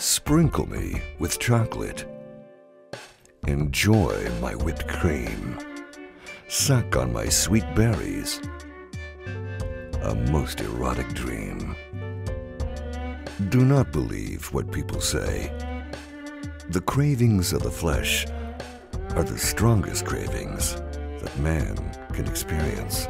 Sprinkle me with chocolate. Enjoy my whipped cream. Suck on my sweet berries. A most erotic dream. Do not believe what people say. The cravings of the flesh are the strongest cravings that man can experience.